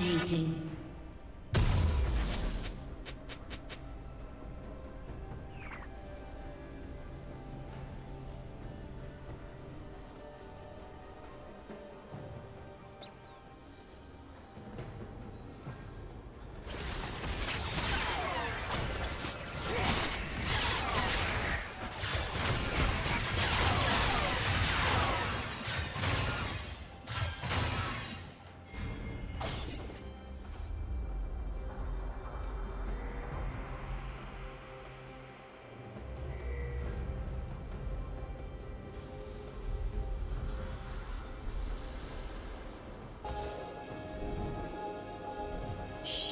Dominating.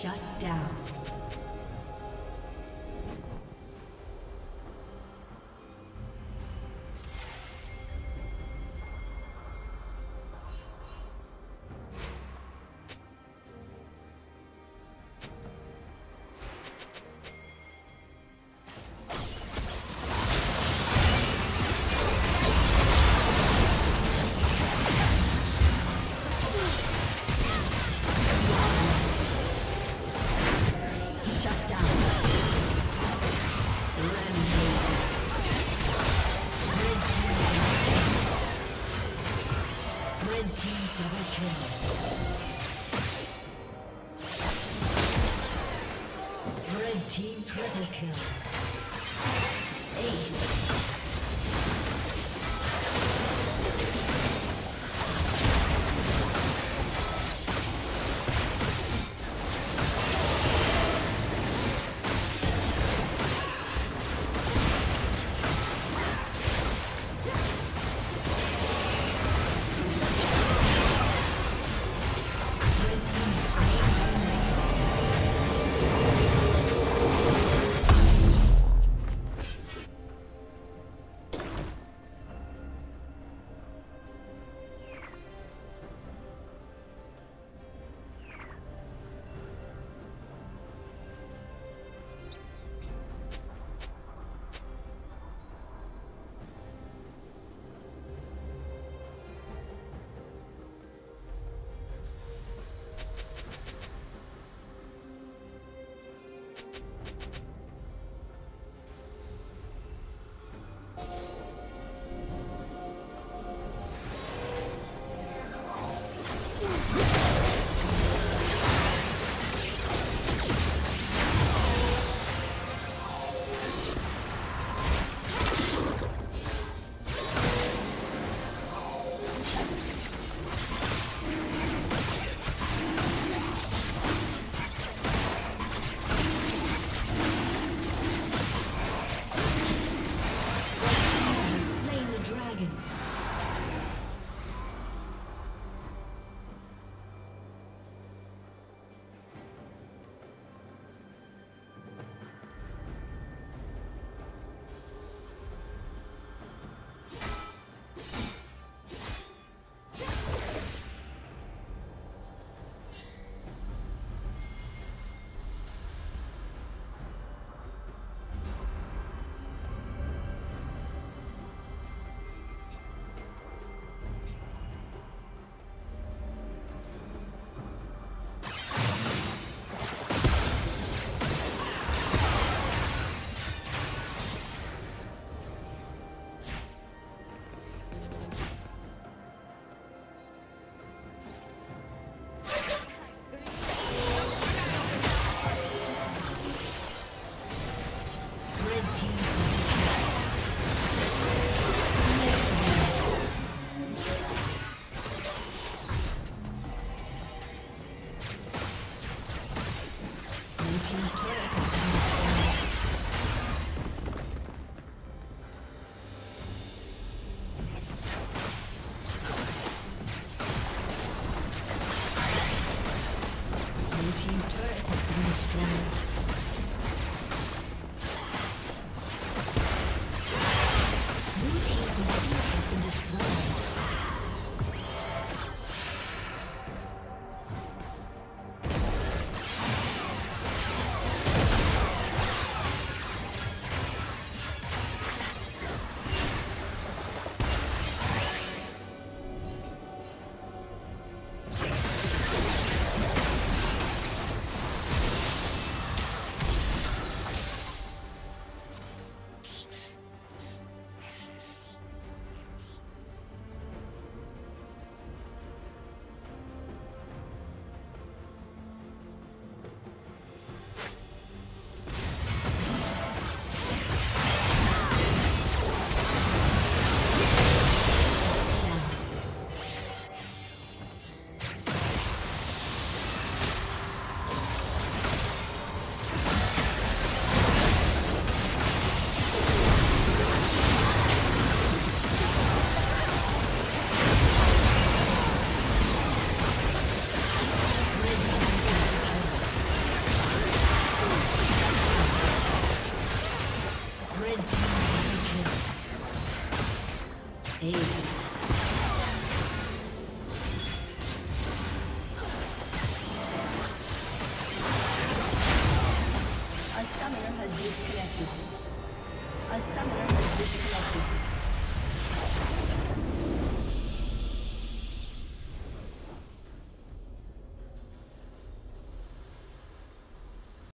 Shut down. Team triple kill. Ace.